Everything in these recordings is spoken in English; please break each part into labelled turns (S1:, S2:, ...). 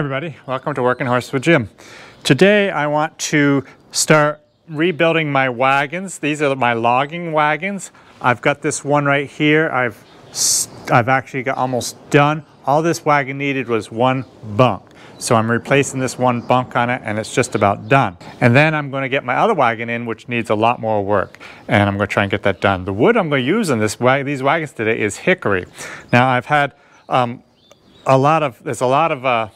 S1: Everybody, welcome to Working Horse with Jim. Today I want to start rebuilding my wagons. These are my logging wagons. I've got this one right here. I've, I've actually got almost done. All this wagon needed was one bunk. So I'm replacing this one bunk on it and it's just about done. And then I'm going to get my other wagon in which needs a lot more work and I'm going to try and get that done. The wood I'm going to use in this wag these wagons today is hickory. Now I've had um, a lot of, there's a lot of uh,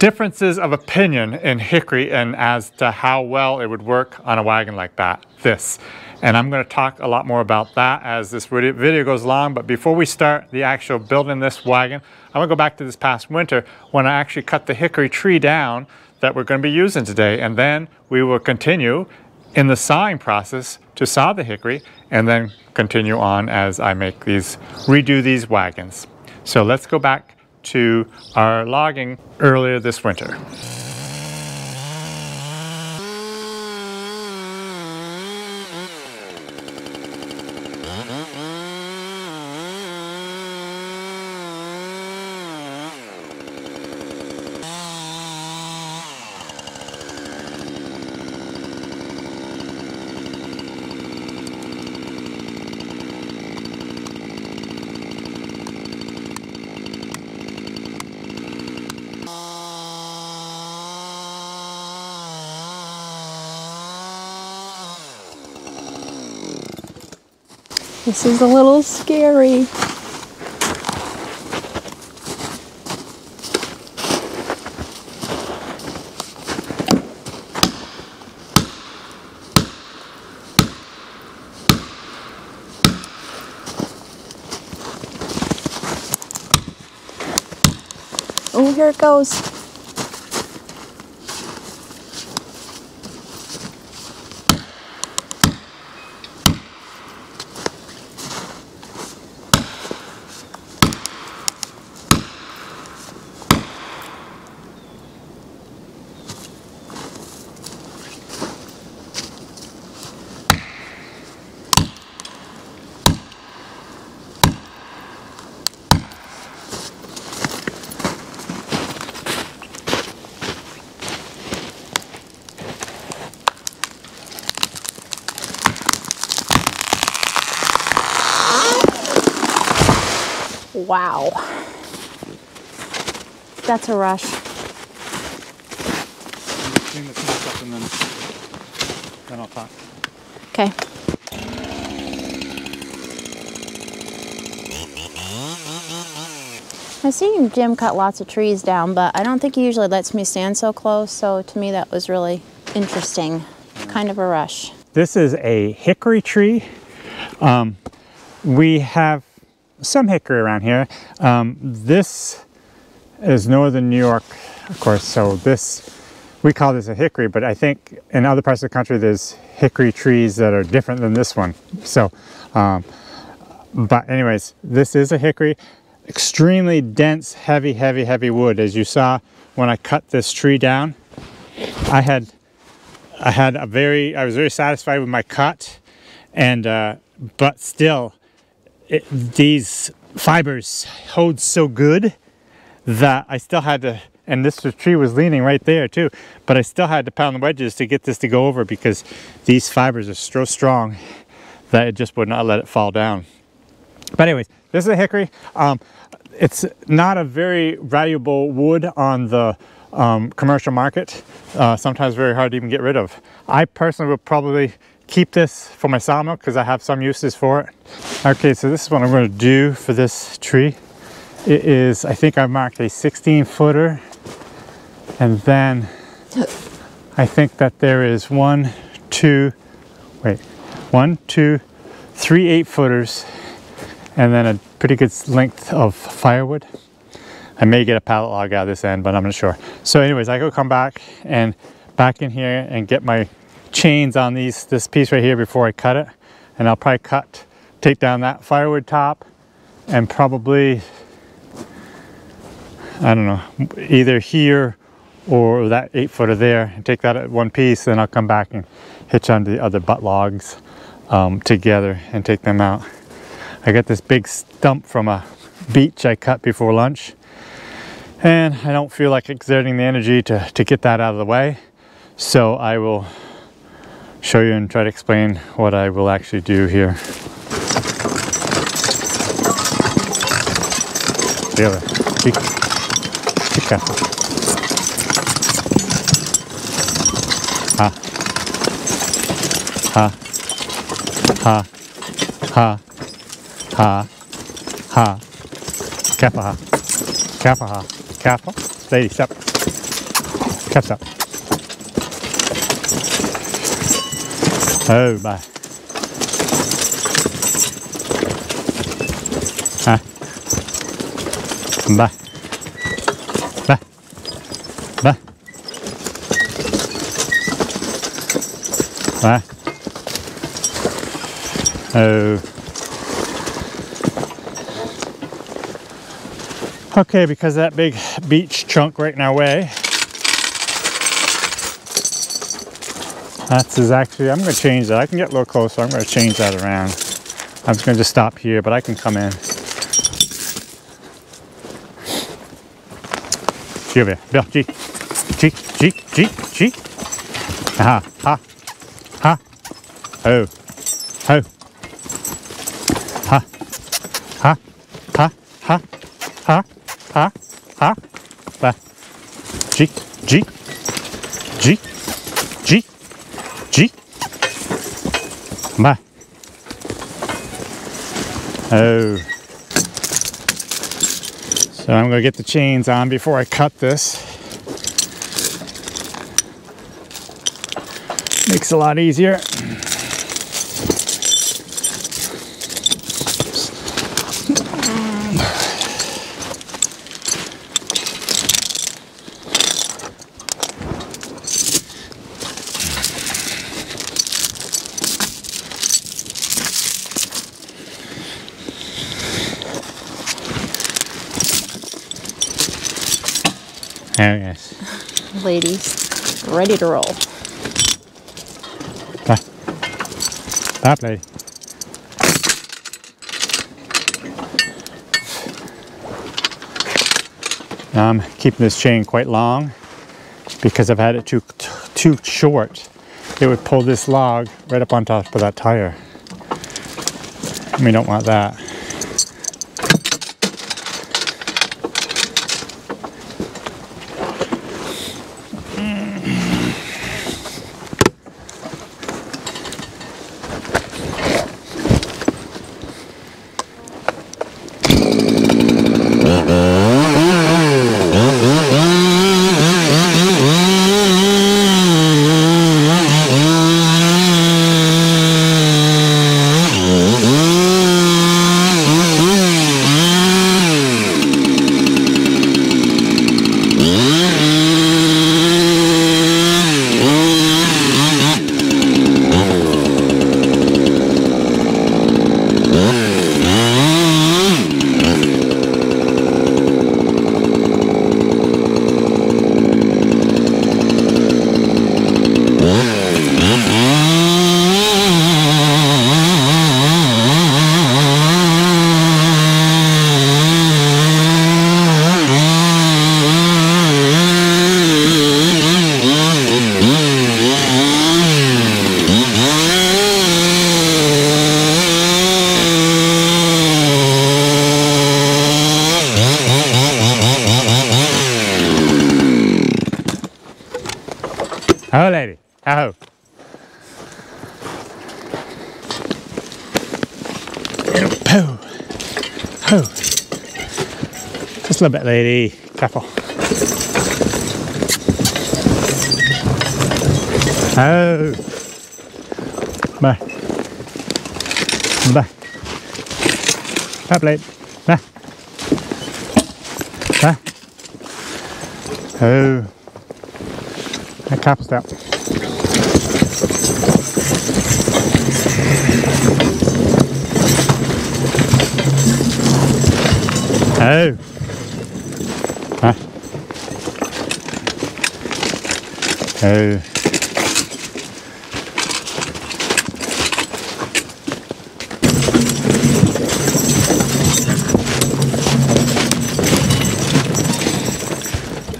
S1: differences of opinion in hickory and as to how well it would work on a wagon like that, this. And I'm going to talk a lot more about that as this video goes along. But before we start the actual building this wagon, I'm going to go back to this past winter when I actually cut the hickory tree down that we're going to be using today. And then we will continue in the sawing process to saw the hickory and then continue on as I make these, redo these wagons. So let's go back to our logging earlier this winter.
S2: This is a little scary. Oh, here it goes. Wow. That's a rush.
S1: Clean this mess up and then, then I'll talk.
S2: Okay. I've seen Jim cut lots of trees down, but I don't think he usually lets me stand so close, so to me that was really interesting. Kind of a rush.
S1: This is a hickory tree. Um, we have some hickory around here. Um, this is northern New York, of course, so this, we call this a hickory, but I think in other parts of the country there's hickory trees that are different than this one. So, um, but anyways, this is a hickory. Extremely dense, heavy, heavy, heavy wood. As you saw when I cut this tree down, I had, I had a very, I was very satisfied with my cut and, uh, but still, it, these fibers hold so good that I still had to, and this tree was leaning right there too, but I still had to pound the wedges to get this to go over because these fibers are so strong that it just would not let it fall down. But anyways, this is a hickory. Um, it's not a very valuable wood on the um, commercial market. Uh, sometimes very hard to even get rid of. I personally would probably keep this for my sawmill because I have some uses for it. Okay, so this is what I'm going to do for this tree. It is, I think I marked a 16 footer and then I think that there is one, two, wait, one, two, three eight footers and then a pretty good length of firewood. I may get a pallet log out of this end, but I'm not sure. So anyways, I go come back and back in here and get my chains on these this piece right here before I cut it. And I'll probably cut take down that firewood top and probably I don't know either here or that eight footer there. And take that at one piece then I'll come back and hitch onto the other butt logs um, together and take them out. I got this big stump from a beech I cut before lunch. And I don't feel like exerting the energy to, to get that out of the way. So I will show you and try to explain what I will actually do here. Ha. Ha. Ha. Ha. Ha. Ha. Careful, ha. Careful, ha. Careful. Lady, stop. Cap, stop. Oh, bye. Ha. Bye. Bye. Bye. Bye. Oh. Okay, because that big beech chunk right in our way. That's is actually, I'm going to change that. I can get a little closer. I'm going to change that around. I'm just going to just stop here, but I can come in. G over. G. G, G, G, G. Ha, ha, ha. Oh, ho. Ha, ha, ha, ha, ha, ha, ha. G, G, G, G. Ba. Oh. So I'm going to get the chains on before I cut this. Makes it a lot easier. There it is.
S2: Ladies, ready to roll.
S1: Now I'm keeping this chain quite long because I've had it too too short. It would pull this log right up on top of that tire. And we don't want that. Oh, lady. Oh. Oh. Oh. Just a little bit, lady. Careful. Oh. Bye. Bye. Up, lady. Bye. Bye. Oh. A cap step. Oh.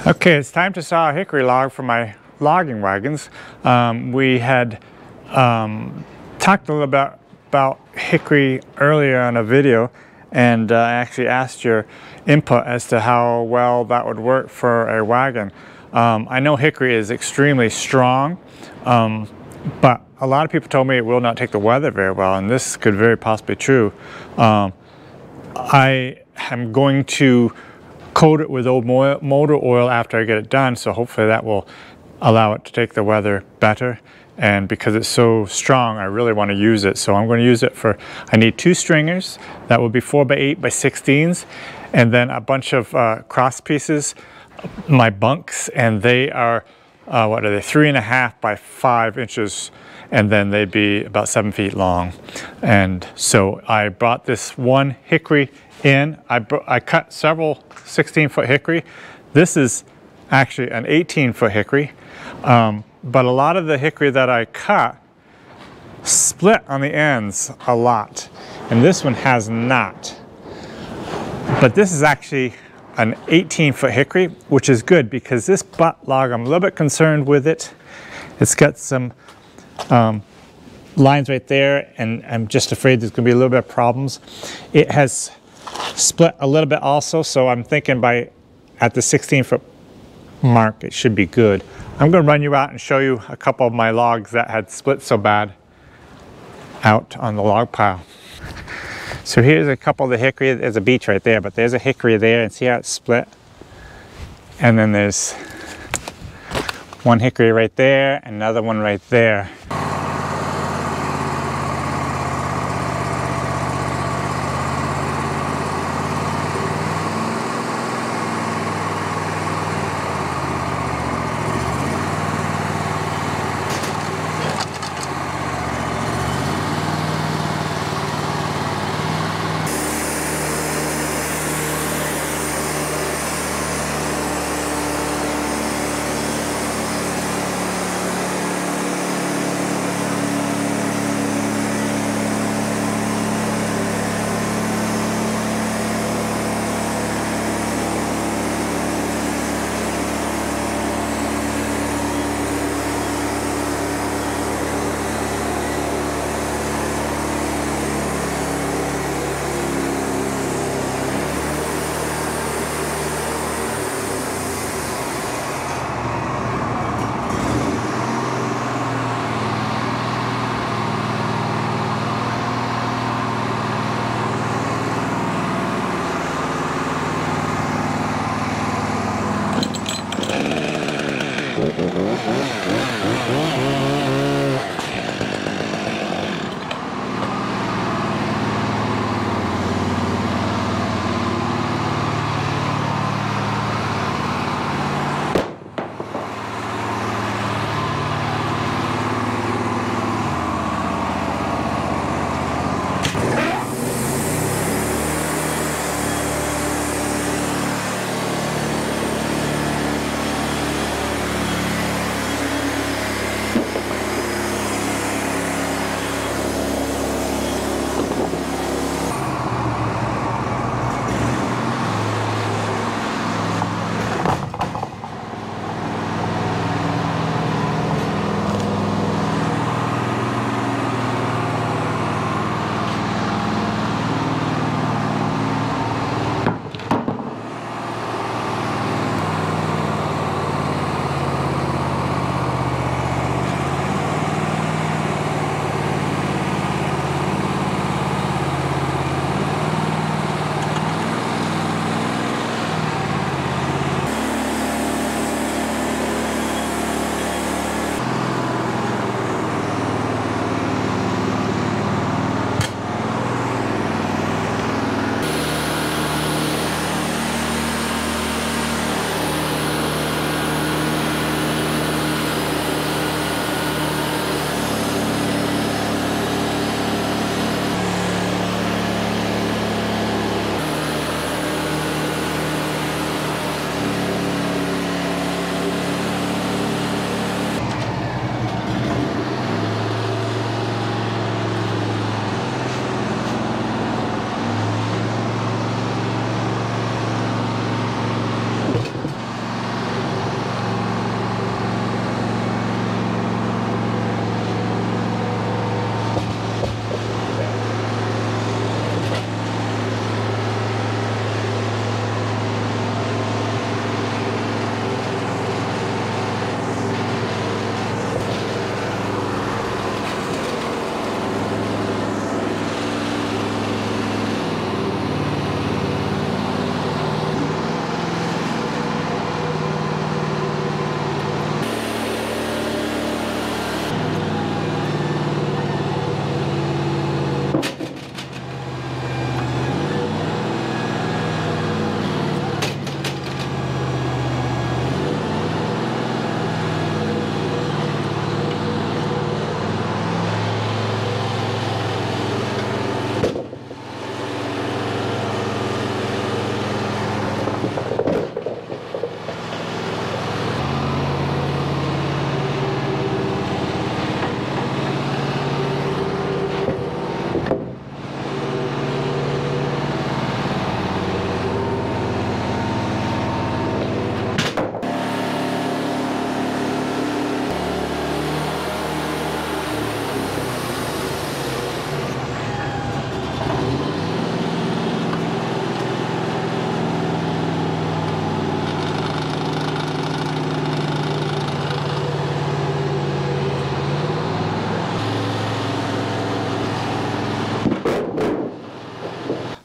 S1: Okay, it's time to saw a hickory log for my logging wagons. Um, we had um, talked a little bit about hickory earlier in a video and uh, I actually asked your input as to how well that would work for a wagon. Um, I know hickory is extremely strong, um, but a lot of people told me it will not take the weather very well, and this could very possibly be true. Um, I am going to coat it with old motor oil after I get it done, so hopefully that will allow it to take the weather better. And because it's so strong, I really want to use it. So I'm going to use it for, I need two stringers. That will be four by eight by 16s. And then a bunch of uh, cross pieces, my bunks, and they are, uh, what are they, three and a half by five inches and then they'd be about seven feet long. And so I brought this one hickory in. I, I cut several 16 foot hickory. This is actually an 18 foot hickory. Um, but a lot of the hickory that I cut split on the ends a lot. And this one has not. But this is actually an 18 foot hickory, which is good because this butt log, I'm a little bit concerned with it. It's got some um, lines right there and I'm just afraid there's going to be a little bit of problems. It has split a little bit also so I'm thinking by at the 16 foot mark it should be good. I'm going to run you out and show you a couple of my logs that had split so bad out on the log pile. So here's a couple of the hickory. There's a beech right there, but there's a hickory there and see how it's split? And then there's one hickory right there, another one right there.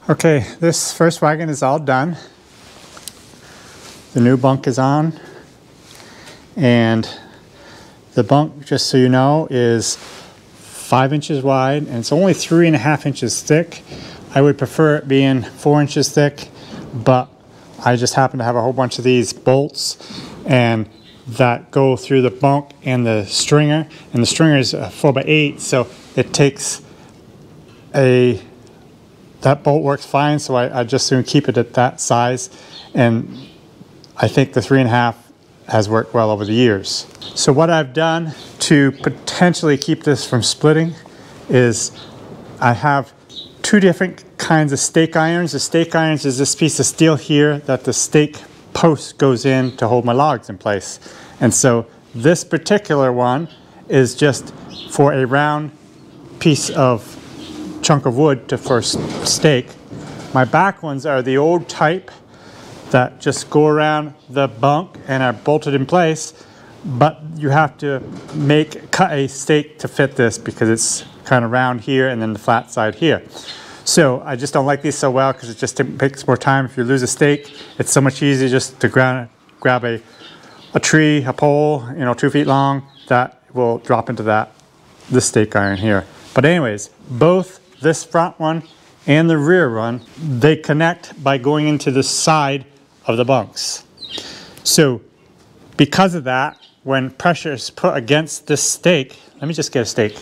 S1: Okay, this first wagon is all done. The new bunk is on. And the bunk, just so you know, is five inches wide and it's only three and a half inches thick. I would prefer it being four inches thick, but I just happen to have a whole bunch of these bolts and that go through the bunk and the stringer. And the stringer is a four by eight, so it takes a, that bolt works fine, so I, I just soon keep it at that size. And I think the three and a half has worked well over the years. So what I've done to potentially keep this from splitting is I have two different kinds of stake irons. The stake irons is this piece of steel here that the stake post goes in to hold my logs in place. And so this particular one is just for a round piece of chunk of wood to first stake. My back ones are the old type that just go around the bunk and are bolted in place, but you have to make cut a stake to fit this because it's kind of round here and then the flat side here. So I just don't like these so well because it just takes more time. If you lose a stake, it's so much easier just to grab, grab a, a tree, a pole, you know, two feet long, that will drop into that, this stake iron here. But anyways, both this front one and the rear one, they connect by going into the side of the bunks. So because of that, when pressure is put against this stake, let me just get a stake.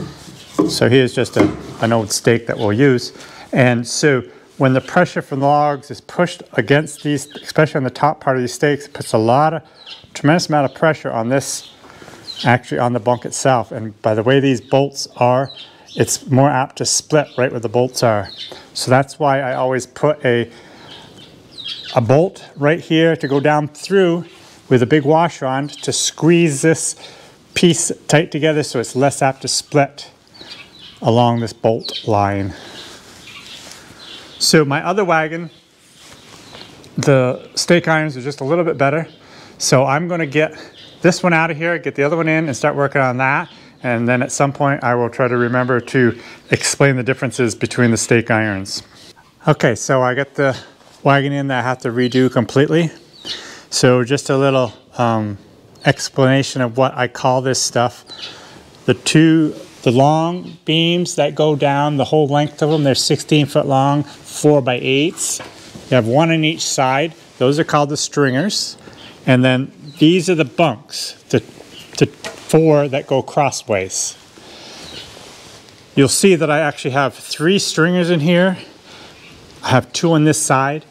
S1: So here's just a, an old stake that we'll use. And so when the pressure from the logs is pushed against these, especially on the top part of these stakes, it puts a lot of, tremendous amount of pressure on this, actually on the bunk itself. And by the way these bolts are, it's more apt to split right where the bolts are. So that's why I always put a a bolt right here to go down through with a big washer on to squeeze this piece tight together so it's less apt to split along this bolt line. So my other wagon, the stake irons are just a little bit better. So I'm gonna get this one out of here, get the other one in and start working on that. And then at some point I will try to remember to explain the differences between the stake irons. Okay, so I got the wagon in that I have to redo completely. So just a little um, explanation of what I call this stuff. The two, the long beams that go down, the whole length of them, they're 16 foot long, four by eights. You have one on each side. Those are called the stringers. And then these are the bunks, the, four that go crossways. You'll see that I actually have three stringers in here. I have two on this side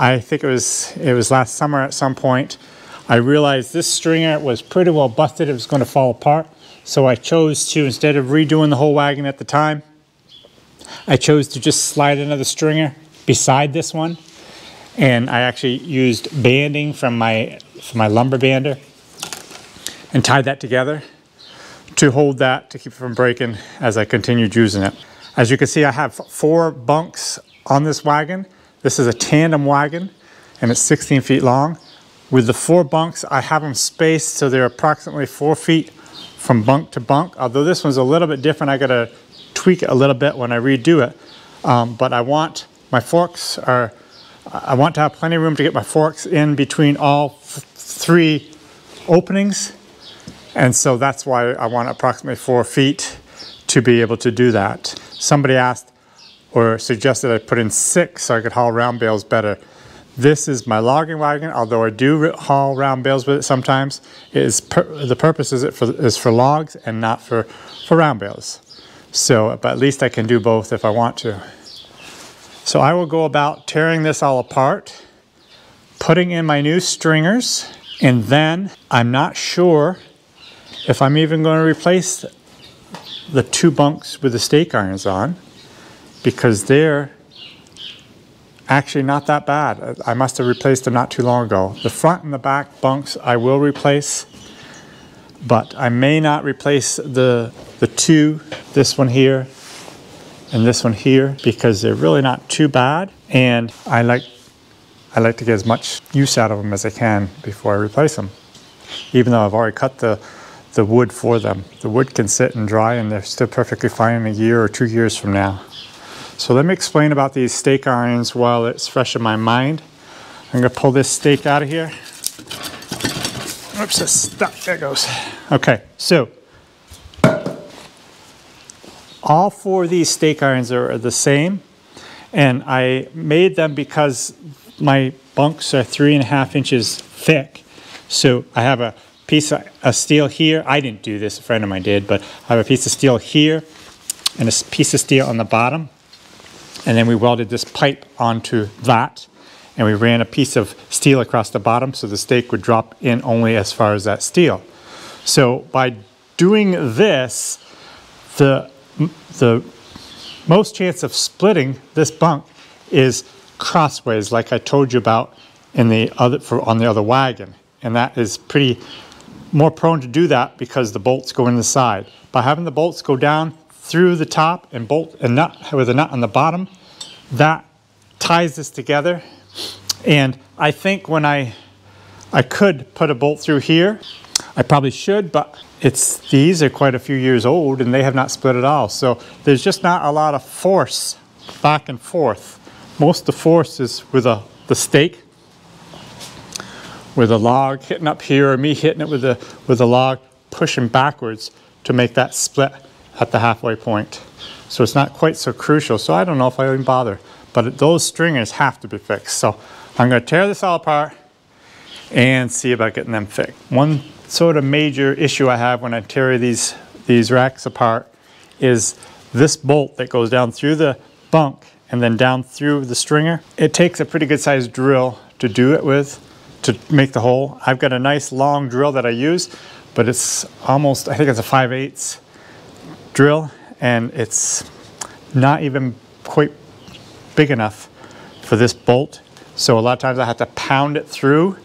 S1: I think it was it was last summer at some point. I realized this stringer was pretty well busted. It was going to fall apart. So I chose to, instead of redoing the whole wagon at the time, I chose to just slide another stringer beside this one. And I actually used banding from my, from my lumber bander and tied that together to hold that to keep it from breaking as I continued using it. As you can see, I have four bunks on this wagon. This is a tandem wagon and it's 16 feet long. With the four bunks, I have them spaced so they're approximately four feet from bunk to bunk. Although this one's a little bit different, I gotta tweak it a little bit when I redo it. Um, but I want my forks are, I want to have plenty of room to get my forks in between all three openings. And so that's why I want approximately four feet to be able to do that. Somebody asked, or suggested I put in six so I could haul round bales better. This is my logging wagon, although I do haul round bales with it sometimes. It is the purpose is, it for, is for logs and not for, for round bales. So, but at least I can do both if I want to. So I will go about tearing this all apart, putting in my new stringers, and then I'm not sure if I'm even going to replace the two bunks with the stake irons on because they're actually not that bad. I must have replaced them not too long ago. The front and the back bunks I will replace, but I may not replace the, the two, this one here and this one here, because they're really not too bad. And I like, I like to get as much use out of them as I can before I replace them. Even though I've already cut the, the wood for them. The wood can sit and dry and they're still perfectly fine in a year or two years from now. So let me explain about these stake irons while it's fresh in my mind. I'm gonna pull this stake out of here. Oops, it's stuck, there it goes. Okay, so all four of these stake irons are the same and I made them because my bunks are three and a half inches thick. So I have a piece of, steel here. I didn't do this, a friend of mine did, but I have a piece of steel here and a piece of steel on the bottom. And then we welded this pipe onto that. And we ran a piece of steel across the bottom so the stake would drop in only as far as that steel. So by doing this, the, the most chance of splitting this bunk is crossways like I told you about in the other, for, on the other wagon. And that is pretty more prone to do that because the bolts go in the side. By having the bolts go down through the top and bolt a nut with a nut on the bottom, that ties this together. And I think when I, I could put a bolt through here, I probably should, but it's these are quite a few years old and they have not split at all. So there's just not a lot of force back and forth. Most of the force is with a, the stake, with a log hitting up here or me hitting it with a, with a log pushing backwards to make that split at the halfway point. So it's not quite so crucial. So I don't know if I even bother, but those stringers have to be fixed. So I'm gonna tear this all apart and see about getting them fixed. One sort of major issue I have when I tear these, these racks apart is this bolt that goes down through the bunk and then down through the stringer. It takes a pretty good sized drill to do it with to make the hole. I've got a nice long drill that I use, but it's almost, I think it's a 5 8 drill and it's not even quite big enough for this bolt. So a lot of times I have to pound it through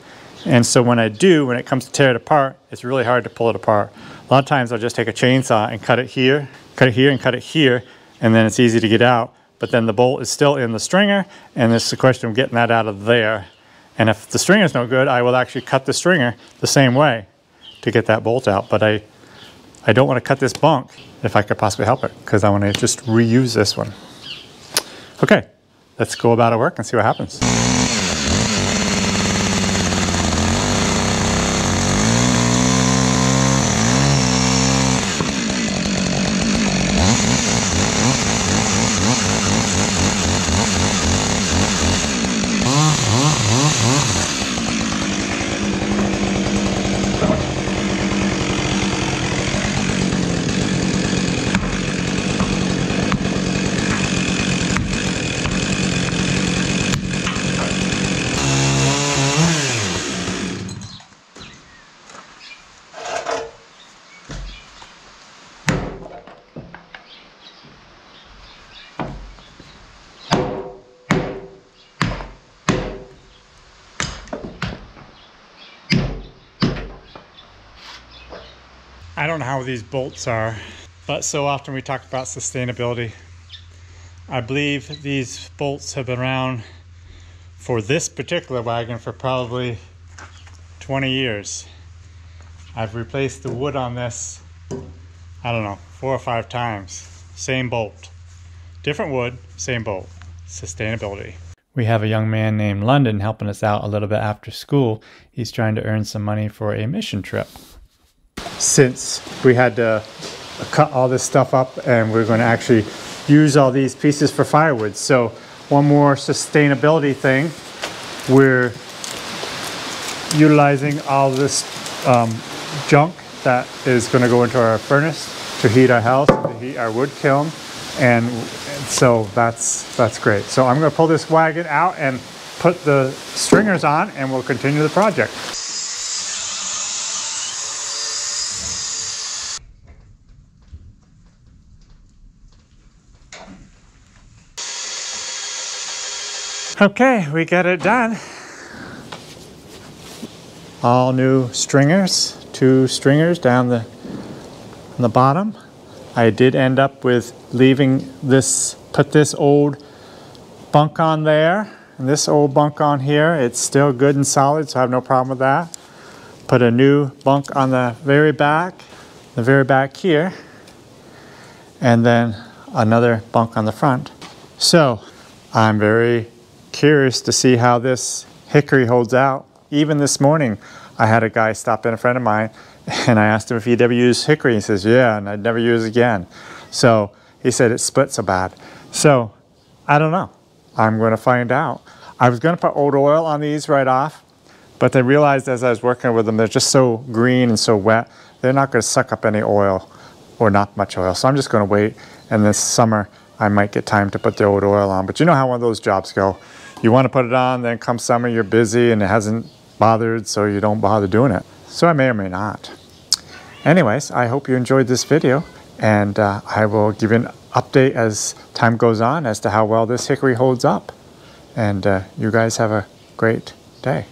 S1: and so when I do, when it comes to tear it apart, it's really hard to pull it apart. A lot of times I'll just take a chainsaw and cut it here, cut it here and cut it here, and then it's easy to get out. But then the bolt is still in the stringer, and it's a question of getting that out of there. And if the stringer is no good, I will actually cut the stringer the same way to get that bolt out. But I, I don't want to cut this bunk if I could possibly help it, because I want to just reuse this one. Okay, let's go about our work and see what happens. I don't know how these bolts are, but so often we talk about sustainability. I believe these bolts have been around for this particular wagon for probably 20 years. I've replaced the wood on this, I don't know, four or five times. Same bolt. Different wood, same bolt. Sustainability. We have a young man named London helping us out a little bit after school. He's trying to earn some money for a mission trip since we had to cut all this stuff up and we're going to actually use all these pieces for firewood. So one more sustainability thing, we're utilizing all this um, junk that is going to go into our furnace to heat our house, to heat our wood kiln, and so that's that's great. So I'm going to pull this wagon out and put the stringers on, and we'll continue the project. Okay, we got it done. All new stringers, two stringers down the, on the bottom. I did end up with leaving this, put this old bunk on there and this old bunk on here. It's still good and solid, so I have no problem with that. Put a new bunk on the very back, the very back here, and then another bunk on the front So I'm very curious to see how this hickory holds out. Even this morning, I had a guy stop in, a friend of mine, and I asked him if he'd ever used hickory. He says, yeah, and I'd never use it again. So he said it split so bad. So I don't know. I'm going to find out. I was going to put old oil on these right off, but I realized as I was working with them, they're just so green and so wet, they're not going to suck up any oil or not much oil. So I'm just going to wait. And this summer, I might get time to put the old oil on. But you know how one of those jobs go. You want to put it on, then come summer, you're busy and it hasn't bothered, so you don't bother doing it. So I may or may not. Anyways, I hope you enjoyed this video and uh, I will give you an update as time goes on as to how well this hickory holds up. And uh, you guys have a great day.